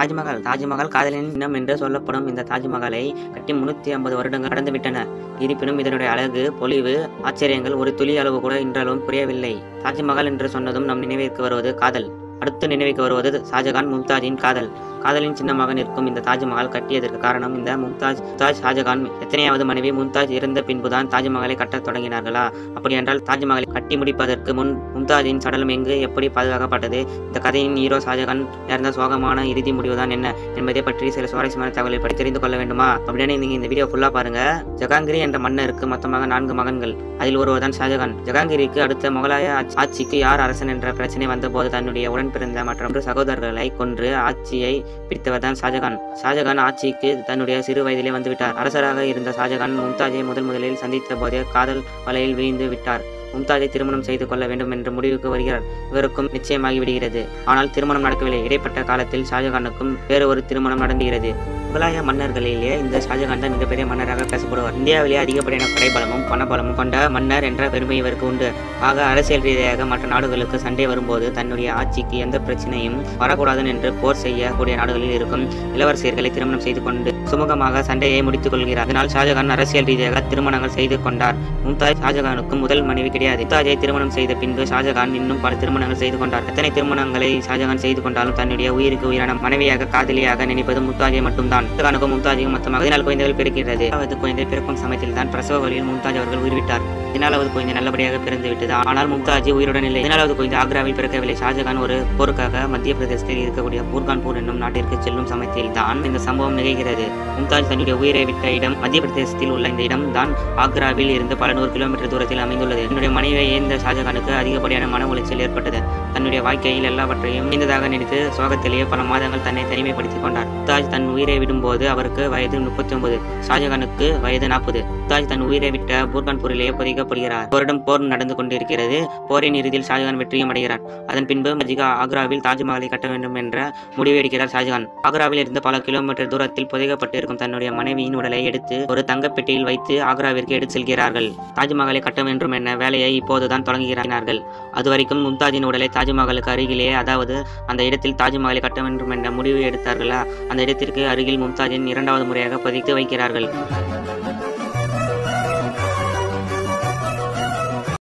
தாஜ்மஹால் தாஜ்மஹால் காதலின் இனம் என்று சொல்லப்படும் இந்த தாஜ்மஹாலை கட்டி முன்னூத்தி ஐம்பது வருடங்கள் கடந்துவிட்டன இருப்பினும் இதனுடைய அழகு பொலிவு ஆச்சரியங்கள் ஒரு துளி அளவு கூட இன்றளவும் குறையவில்லை தாஜ்மஹால் என்று சொன்னதும் நம் நினைவிற்கு வருவது காதல். அடுத்து நினைவுக்கு வருவது ஷாஜகான் மும்தாஜின் காதல். காதலின் சின்னமாக நிற்கும் இந்த தாஜ்மஹால் கட்டியதற்கு காரணம் இந்த மும்தாஜ் மும்தாஜ் ஷாஜகான். எத்தனையாவது மனைவி மும்தாஜ் இறந்த பின்புதான் தாஜ்மஹாலை கட்டத் தொடங்கினார்களா? அப்படி என்றால் தாஜ்மஹாலை கட்டி முடிப்பதற்கு முன் மும்தாஜின் சடலம் எங்கு எப்படி பாதுகாக்கப்பட்டது? இந்த கதையின் ஹீரோ ஷாஜகான் இறந்த சோகமான இறுதி முடிவுதான் என்ன என்பதை பற்றி சில சுவாரஸ்யமான தகவலை பற்றி தெரிந்து கொள்ள வேண்டுமா? அப்படின்னு நீங்க இந்த வீடியோ ஃபுல்லா பாருங்க. ஜகாங்கிரி என்ற மன்னருக்கு மொத்தமாக நான்கு மகன்கள். அதில் ஒருவர் தான் ஷாஜகான். ஜகாங்கிரிக்கு அடுத்த முகலாய ஆட்சிக்கு யார் அரசன் என்ற பிரச்சனை வந்தபோது தன்னுடைய உடன் பிறந்த மற்றொன்று சகோதரர்களை கொன்று ஆட்சியை பிடித்தவர் தான் ஷாஜகான். ஷாஜகான் ஆட்சிக்கு தன்னுடைய சிறு வயதிலே வந்துவிட்டார். அரசராக இருந்த ஷாஜகான் மும்தாஜை முதல் முதலில் சந்தித்த போதே காதல் வலையில் வீழ்ந்து விட்டார். மும்தாஜை திருமணம் செய்து கொள்ள வேண்டும் என்ற முடிவுக்கு வருகிறார். இவருக்கும் நிச்சயமாகி விடுகிறது ஆனால் திருமணம் நடக்கவில்லை. இடைப்பட்ட காலத்தில் ஷாஜகானுக்கும் வேறு ஒரு திருமணம் நடந்துகிறது. முகலாய மன்னர்களிலேயே இந்த ஷாஜகான் தான் மிகப்பெரிய மன்னராக பேசப்படுவார். இந்தியாவிலேயே அதிகப்படியான படைபலமும் பணபலமும் கொண்ட மன்னர் என்ற பெருமை இவருக்கு உண்டு. ஆக அரசியல் ரீதியாக மற்ற நாடுகளுக்கு சண்டை வரும்போது தன்னுடைய ஆட்சிக்கு எந்த பிரச்சனையும் வரக்கூடாது என்று போர் செய்யக்கூடிய நாடுகளில் இருக்கும் இளவரசியர்களை திருமணம் செய்து கொண்டு சுமூகமாக சண்டையை முடித்துக் கொள்கிறார். அதனால் ஷாஜகான் அரசியல் ரீதியாக திருமணங்கள் செய்து கொண்டார். மும்தாஜ் ஷாஜகானுக்கு முதல் மனைவி கிடையாது. மும்தாஜை திருமணம் செய்த பின்பு ஷாஜகான் இன்னும் பல திருமணங்கள் செய்து கொண்டார். எத்தனை திருமணங்களை ஷாஜகான் செய்து கொண்டாலும் தன்னுடைய உயிருக்கு உயிரான மனைவியாக காதலியாக நினைப்பது மும்தாஜை மட்டும்தான். ஷாஜகானுக்கும் மும்தாஜுக்கு மொத்தமாக பதினாலு குழந்தைகள் பிறக்கிறது பதினாலாவது குழந்தை பிறக்கும் சமயத்தில் தான் பிரசவ வழியில் மும்தாஜ் அவர்கள் உயிர்விட்டார். பதினாலாவது குழந்தை நல்லபடியாக பிறந்து விட்டது. ஆனால் மும்தாஜ் உயிருடன் இல்லை. பதினாலாவது குழந்தை ஆக்ராவில் பிறக்கவில்லை. ஷாஜகான் ஒரு போருக்காக மத்திய பிரதேசத்தில் இருக்கக்கூடிய பூர்கான்பூர் என்னும் நாட்டிற்கு செல்லும் சமயத்தில் தான் இந்த சம்பவம் நிகழ்கிறது. மும்தாஜ் தன்னுடைய உயிரை விட்ட இடம் மத்திய பிரதேசத்தில் உள்ள இந்த இடம் தான் ஆக்ராவில் இருந்து பல நூறு கிலோமீட்டர் தூரத்தில் அமைந்துள்ளது. என்னுடைய மனைவியை இழந்த ஷாஜகானுக்கு அதிகப்படியான மன உளைச்சல் ஏற்பட்டது. தன்னுடைய வாழ்க்கையில் எல்லாவற்றையும் இழந்ததாக நினைத்து சோகத்திலேயே பல மாதங்கள் தன்னை தனிமைப்படுத்திக் கொண்டார். மும்தாஜ் தன் உயிரை விட ஒப்பிடும்போது அவருக்கு வயது முப்பத்தி ஒன்பது ஷாஜகானுக்கு வயது நாற்பது. மும்தாஜ் தன் உயிரை விட்ட பூர்கான்பூரிலேயே புதைக்கப்படுகிறார் போரிடம் போர் நடந்து கொண்டிருக்கிறது. போரின் இறுதியில் ஷாஜகான் வெற்றியும் அடைகிறார் அதன் பின்பு மஜிகா ஆக்ராவில் தாஜ்மஹாலை கட்ட வேண்டும் என்ற முடிவு எடுக்கிறார் ஷாஜகான். ஆக்ராவில் இருந்து பல கிலோமீட்டர் தூரத்தில் புதைக்கப்பட்டிருக்கும் தன்னுடைய மனைவியின் உடலை எடுத்து ஒரு தங்கப்பெட்டியில் வைத்து ஆக்ராவிற்கு எடுத்து செல்கிறார்கள். தாஜ்மஹாலை கட்ட வேண்டும் என்ற வேலையை இப்போதுதான் தொடங்குகிறார்கள். அதுவரைக்கும் மும்தாஜின் உடலை தாஜ்மஹாலுக்கு அருகிலே அதாவது அந்த இடத்தில் தாஜ்மஹாலை கட்ட வேண்டும் என்ற முடிவு எடுத்தார்களா? அந்த இடத்திற்கு அருகில் மும்தாஜின் இரண்டாவது முறையாக பதித்து வைக்கிறார்கள்.